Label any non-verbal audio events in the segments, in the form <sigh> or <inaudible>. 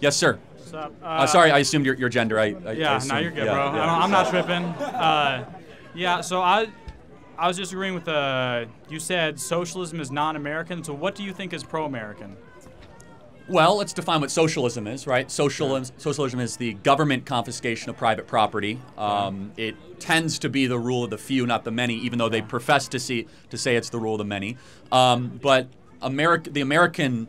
Yes, sir. What's up? Uh, sorry, I assumed your, your gender. I, I I Yeah, assumed- now you're good, yeah, bro. yeah. I don't, I'm not tripping. Uh, yeah, so I, I was just agreeing with uh, you said socialism is non-American. So what do you think is pro-American? Well, let's define what socialism is, right? Socialism, socialism is the government confiscation of private property. Um, it tends to be the rule of the few, not the many, even though they profess to see to say it's the rule of the many. Um, but America, the American,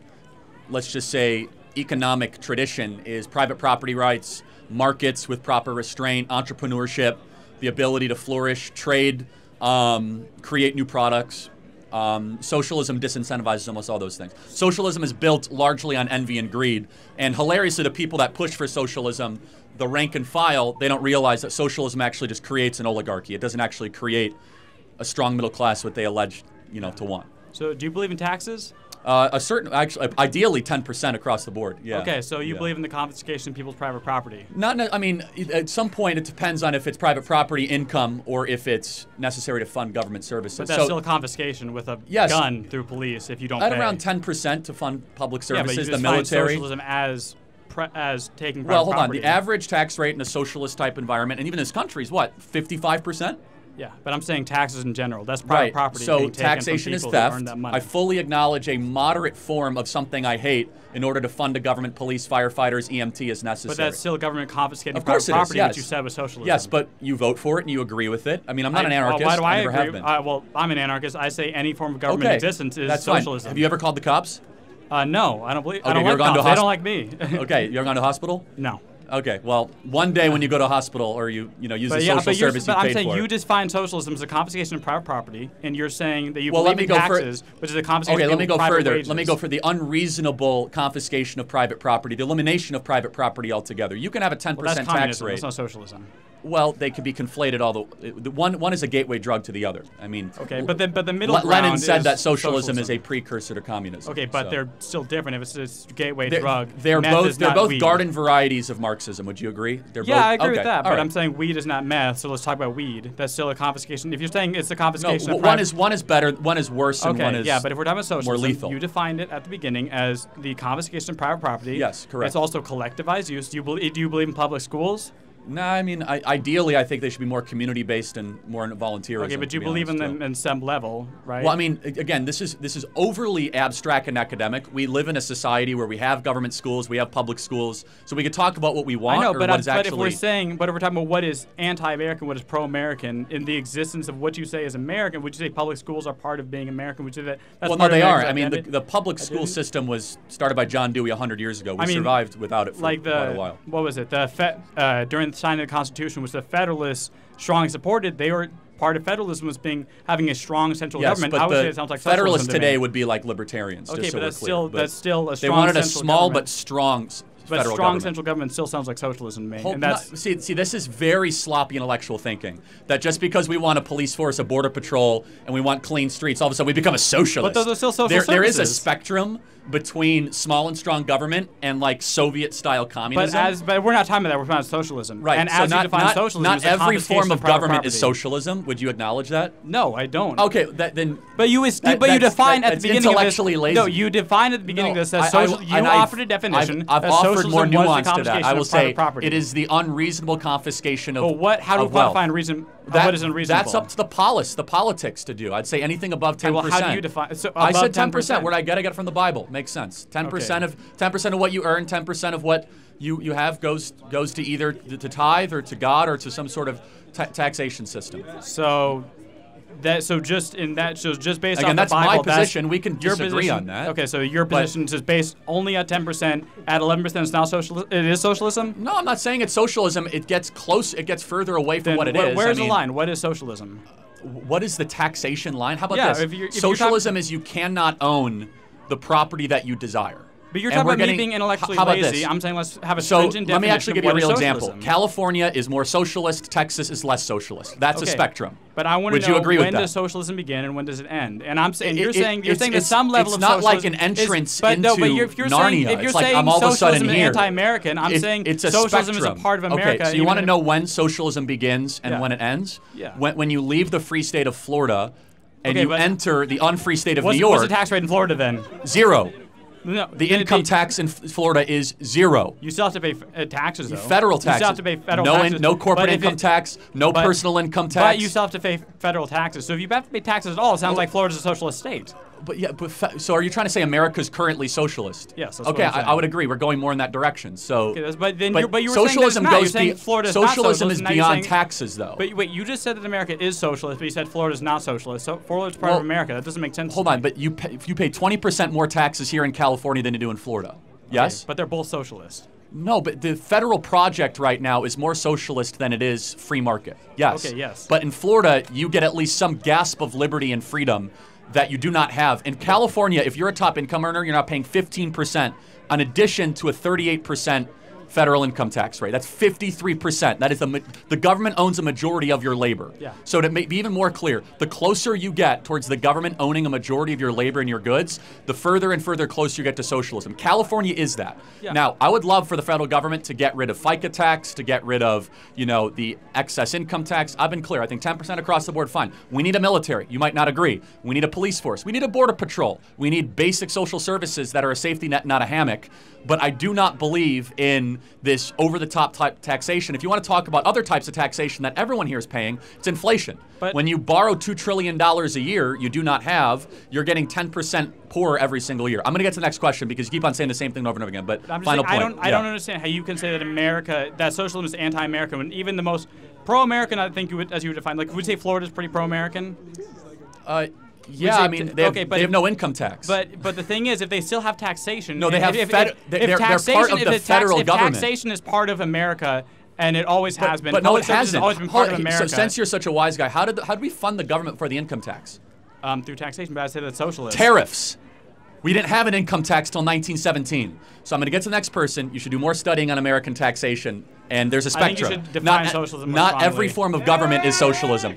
let's just say, economic tradition is private property rights, markets with proper restraint, entrepreneurship, the ability to flourish, trade, um, create new products. Um, socialism disincentivizes almost all those things. Socialism is built largely on envy and greed. And hilariously, the people that push for socialism, the rank and file, they don't realize that socialism actually just creates an oligarchy. It doesn't actually create a strong middle class, what they allege, you know, to want. So do you believe in taxes? Uh, a certain, actually, ideally, 10% across the board. Yeah. Okay, so you Yeah. believe in the confiscation of people's private property. Not, I mean, at some point it depends on if it's private property income or if it's necessary to fund government services. But that's so still a confiscation with a Yes. gun through police if you don't at pay. around 10% to fund public services, yeah, but you the military. socialism as as taking Well, hold on. The average tax rate in a socialist type environment, and even this country, is what? 55%? Yeah, but I'm saying taxes in general. That's private Right. property. So being taken from taxation is people who earn theft. that money. I fully acknowledge a moderate form of something I hate in order to fund a government, police, firefighters, EMT as necessary. But that's still government confiscating Of course is, property, yes. which you said was socialism. Yes, but you vote for it and you agree with it. I mean, I'm not I- an well, anarchist. why do I, never agree? have been. Uh, well, I'm an anarchist. I say any form of government okay, existence is that's socialism. Fine. Have you ever called the cops? Uh, no, I don't believe. I don't you ever like gone to cops. They don't like me. <laughs> Okay, you ever gone to hospital? no. Okay, well, one day when you go to a hospital or you you know use But the yeah, social but, service but you I'm saying for. you define socialism as a confiscation of private property, and you're saying that you Well, let believe me in taxes, which is a confiscation Okay, of let me go further. wages. Let me go for the unreasonable confiscation of private property, the elimination of private property altogether. You can have a 10% Well, that's tax rate. That's not socialism. Well, they could be conflated. All the, the one one is a gateway drug to the other. I mean, Okay, but then but the middle Le- Lenin said that socialism, is a precursor to communism. Okay, but so. they're still different. If it's a gateway they're, drug, they're both they're both weed. garden varieties of Marxism. Would you agree? They're Yeah, both, I agree okay, with that. But right. I'm saying weed is not meth, so let's talk about weed. That's still a confiscation. If you're saying it's a no. confiscation of One private- is one is better. One is worse, and one is yeah, but if we're talking about socialism, lethal. you defined it at the beginning as the confiscation of private property. Yes, correct. It's also collectivized use. Do you believe? Do you believe in public schools? No, I mean, I, ideally, I think they should be more community-based and more volunteerism. Okay, but you be believe in them in some level, right? Well, I mean, again, this is this is overly abstract and academic. We live in a society where we have government schools, we have public schools, so we could talk about what we want I know, or but, what I- is but actually. if we're saying, but if we're talking about what is anti-American, what is pro-American, in the existence of what you say is American, would you say public schools are part of being American? Would you say that? That's well, no, they are. I mean, the, the public school system was started by John Dewey 100 years ago. We I mean, survived without it for like the quite a while. what was it? The fe- uh, during signing the Constitution, which the Federalists strongly supported. They were part of federalism was being having a strong central Yes, government. but I would the say it sounds like Federalists today would be like libertarians. Okay, just so but we're that's still But that's still a They wanted a small government. but strong but strong government. central government still sounds like socialism to me. Hold- and that's no, see, see, this is very sloppy intellectual thinking. That just because we want a police force, a border patrol, and we want clean streets, all of a sudden we become a socialist. But those are still social there, There is a spectrum between small and strong government and like Soviet-style but communism. as but we're not talking about that. We're talking about socialism. right. And so as not, you define not, socialism, not every form of government is socialism. Would you acknowledge that? No, I don't. Okay, that, then. But you, is, That- but you define that- at the beginning of this. lazy. No, you define at the beginning No, of this as I- I- you offered a definition. I've, I've that offered more socialism was the nuance to that. I will say property. it is the unreasonable confiscation of. But what? How do we of wealth. quantify and reason? uh, That- what is unreasonable? That's up to the polis, the politics to do. I'd say anything above ten percent. well, how do you define? So I said ten percent. Where I get, I get it from the Bible. Makes sense. Ten percent Okay. of ten percent of what you earn, ten percent of what you, you have goes goes to either to, tithe or to God or to some sort of ta- taxation system. So that so just in that so just based Again, on that's the my Bible, position. We can your disagree position, on that. Okay, so your position is based only at ten percent. At eleven percent, it's now socialism. It is socialism. No, I'm not saying it's socialism. It gets close. It gets further away from Then what it where- is. Where's I mean, the line? What is socialism? What is the taxation line? How about Yeah, this? if you're- if you're Socialism is you cannot own the property that you desire. But you're talking about getting- me being intellectually how about lazy. this? I'm saying let's have a So stringent let me actually give you a real example. California is more socialist. Texas is less socialist. That's a spectrum. But I want to you know agree when does socialism begin and when does it end? And I'm saying It- you're it- saying you're saying that some level of socialism. it's not like an is- entrance but no, but into you're, if you're saying Narnia. if you're It's like saying I'm all of a socialism sudden is here. anti-American, I'm It- saying it's a socialism spectrum. is a part of America. Okay, so you want to know when socialism begins and Yeah. when it ends? Yeah. When, when you leave the free state of Florida and Okay, you enter the unfree state of New York, what's the tax rate in Florida then? zero. No, The they- income they- tax in Florida is zero. You still have to pay f- uh, taxes though. Federal You still have to pay federal no taxes. In, no corporate income it- tax. No but- personal income tax. But you still have to pay federal taxes. So if you have to pay taxes at all, it sounds like Florida's a socialist state. But yeah, but so are you trying to say America's currently socialist? Yes, that's okay, I, I would agree. We're going more in that direction. So, Okay, but then but you're, but you were saying socialism not. Goes saying be- Florida's not socialism socialist, is beyond saying- taxes, though. But wait, you just said that America is socialist, but you said Florida is not socialist. So Florida's part Well, of America. That doesn't make sense. Hold to on, me. but you pay, if you pay 20% more taxes here in California than you do in Florida. Yes? Okay, but they're both socialist. No, but the federal project right now is more socialist than it is free market. Yes. Okay, yes. But in Florida, you get at least some gasp of liberty and freedom that you do not have. In California, if you're a top income earner, you're not paying 15% in addition to a 38% federal income tax rate. That's 53%. That is the the government owns a majority of your labor. Yeah. So to make, be even more clear, the closer you get towards the government owning a majority of your labor and your goods, the further and further closer you get to socialism. California is that. Yeah. Now, I would love for the federal government to get rid of FICA tax, to get rid of, you know, the excess income tax. I've been clear. I think 10% across the board, fine. We need a military. You might not agree. We need a police force. We need a border patrol. We need basic social services that are a safety net, not a hammock. But I do not believe in this over-the-top type taxation. If you want to talk about other types of taxation that everyone here is paying, it's inflation. But- when you borrow $2 trillion a year, you do not have, you're getting 10% poorer every single year. I'm going to get to the next question because you keep on saying the same thing over and over again. But I'm just final saying, point. I don't, I don't understand how you can say that America, that socialism is anti-American when even the most pro-American, I think you would, as you would define, like, would you say Florida's pretty pro-American? Uh, yeah, I mean, they have, okay, but they have if- no income tax. But but the thing is, if they still have taxation, No, they if- have if, fed- if, they- if they're- they're part taxation, of if the tax- federal if government. taxation is part of America, and it always but, has been. but no, it hasn't. Has always been Hold- part of America. so since you're such a wise guy, how did how did we fund the government for the income tax? um, through taxation, but I say that's socialist. Tariffs. We didn't have an income tax till 1917. So I'm going to get to the next person. You should do more studying on American taxation. And there's a I think you spectrum. should define not socialism not every form of government is socialism.